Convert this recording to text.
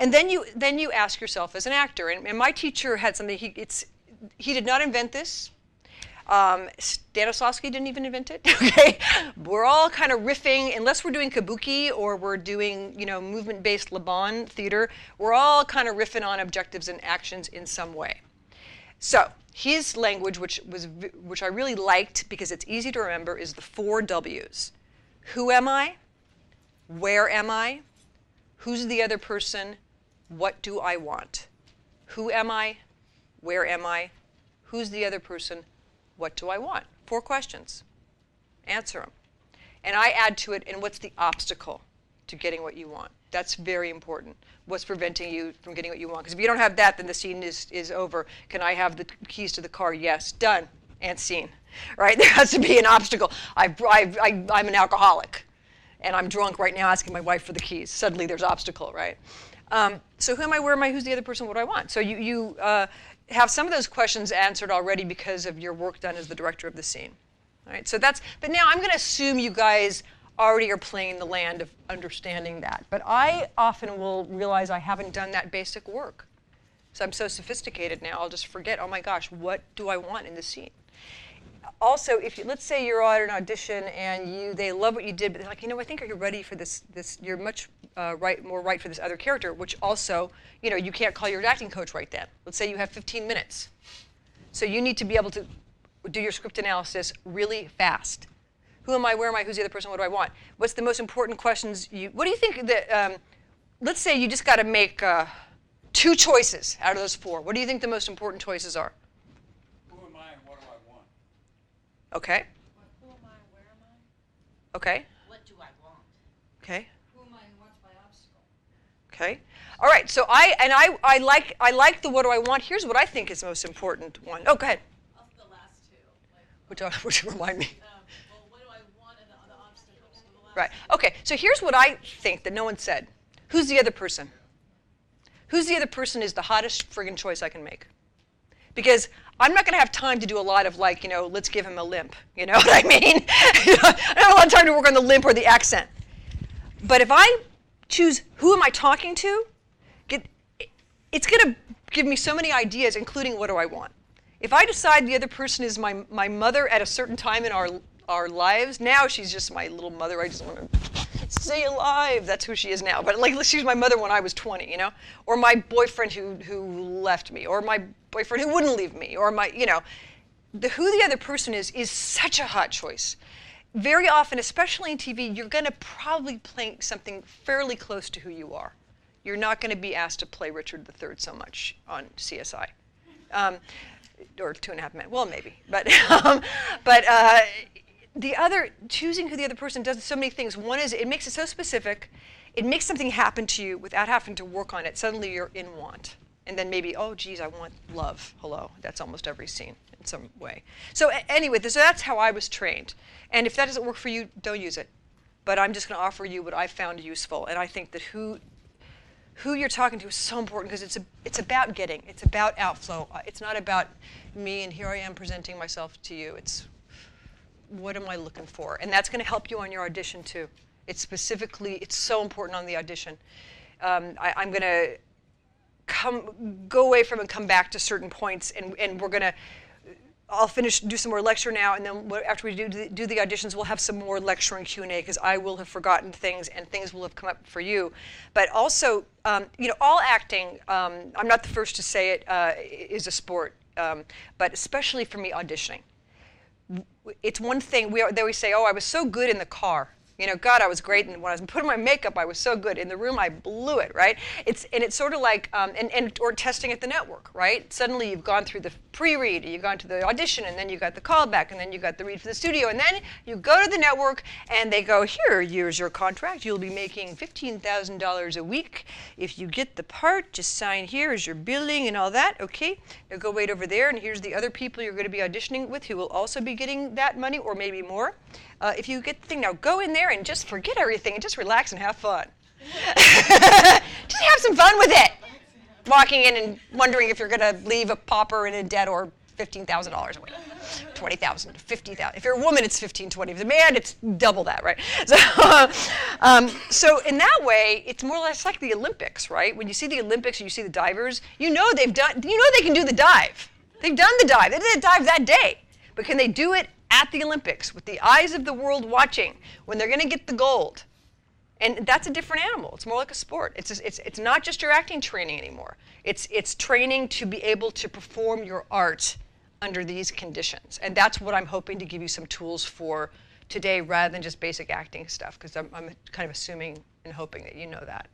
And then you then you ask yourself as an actor. And, and my teacher had something. He it's he did not invent this. Um, Stanislavski didn't even invent it. Okay, we're all kind of riffing, unless we're doing kabuki or we're doing, you know, movement-based Laban theater. We're all kind of riffing on objectives and actions in some way. So his language, which was which I really liked because it's easy to remember, is the four W's: Who am I? Where am I? Who's the other person? What do I want? Who am I? Where am I? Who's the other person? What do I want? Four questions. Answer them. And I add to it, and what's the obstacle to getting what you want? That's very important. What's preventing you from getting what you want? Because if you don't have that, then the scene is, is over. Can I have the keys to the car? Yes. Done. And scene. Right? There has to be an obstacle. I, I, I, I'm an alcoholic, and I'm drunk right now asking my wife for the keys. Suddenly there's obstacle, right? Um, so who am I? Where am I? Who's the other person? What do I want? So you, you uh, have some of those questions answered already because of your work done as the director of the scene. All right, so that's, but now I'm going to assume you guys already are playing the land of understanding that. But I often will realize I haven't done that basic work. So I'm so sophisticated now, I'll just forget, oh my gosh, what do I want in the scene? Also, if you, let's say you're at an audition and you they love what you did, but they're like, you know, I think you're ready for this. This you're much uh, right, more right for this other character, which also, you know, you can't call your acting coach right then. Let's say you have 15 minutes. So you need to be able to do your script analysis really fast. Who am I? Where am I? Who's the other person? What do I want? What's the most important questions you, what do you think that, um, let's say you just got to make uh, two choices out of those four. What do you think the most important choices are? Who am I and what do I want? Okay. Who am I? Where am I? Okay. What do I want? Okay. Who am I and what's my obstacle? Okay. All right. So I and I I like I like the what do I want. Here's what I think is the most important one. Oh, go ahead. Of the last two. Like, Which uh, which remind me. um, well, what do I want and the, the obstacles for the last Right. Okay. So here's what I think that no one said. Who's the other person? Who's the other person is the hottest friggin' choice I can make. Because I'm not going to have time to do a lot of like, you know, let's give him a limp. You know what I mean? I don't have a lot of time to work on the limp or the accent. But if I choose who am I talking to, get, it's going to give me so many ideas, including what do I want. If I decide the other person is my, my mother at a certain time in our, our lives, now she's just my little mother. I just want to stay alive. That's who she is now. But like she was my mother when I was 20, you know? Or my boyfriend who, who left me, or my boyfriend who wouldn't leave me, or my, you know. The, who the other person is is such a hot choice. Very often, especially in TV, you're going to probably play something fairly close to who you are. You're not going to be asked to play Richard III so much on CSI. Um, or two and a half men. Well, maybe, but um, but uh, the other choosing who the other person does so many things. One is it makes it so specific, it makes something happen to you without having to work on it. Suddenly you're in want, and then maybe oh geez, I want love. Hello, that's almost every scene in some way. So a- anyway, so that's how I was trained. And if that doesn't work for you, don't use it. But I'm just going to offer you what I found useful, and I think that who who you're talking to is so important because it's a, it's about getting, it's about outflow. Uh, It's not about me and here I am presenting myself to you. It's what am I looking for? And that's going to help you on your audition too. It's specifically, it's so important on the audition. Um, I, I'm going to come, go away from and come back to certain points, and, and we're going to I'll finish, do some more lecture now, and then after we do the, do the auditions, we'll have some more lecture and Q and A because I will have forgotten things and things will have come up for you. But also, um, you know, all acting. Um, I'm not the first to say it uh, is a sport, um, but especially for me, auditioning. It's one thing we are, always say, "Oh, I was so good in the car." You know, God, I was great, and when I was putting my makeup, I was so good. In the room, I blew it, right? It's and it's sort of like um, and, and or testing at the network, right? Suddenly you've gone through the pre-read, you've gone to the audition, and then you got the callback, and then you got the read for the studio, and then you go to the network, and they go, here, here's your contract. You'll be making fifteen thousand dollars a week if you get the part. Just sign here as your billing and all that. Okay, now go wait over there, and here's the other people you're going to be auditioning with who will also be getting that money or maybe more. Uh, if you get the thing now, go in there and just forget everything and just relax and have fun. just have some fun with it. Walking in and wondering if you're going to leave a pauper in a debt or fifteen thousand dollars a week, twenty thousand, fifty thousand. If you're a woman, it's fifteen, twenty. If you're a man, it's double that, right? So, um, so in that way, it's more or less like the Olympics, right? When you see the Olympics and you see the divers, you know they've done, you know they can do the dive. They've done the dive. They did the dive that day, but can they do it at the Olympics with the eyes of the world watching when they're going to get the gold? And that's a different animal. It's more like a sport. It's, it's, it's not just your acting training anymore. It's, it's training to be able to perform your art under these conditions. And that's what I'm hoping to give you some tools for today rather than just basic acting stuff, because I'm, I'm kind of assuming and hoping that you know that.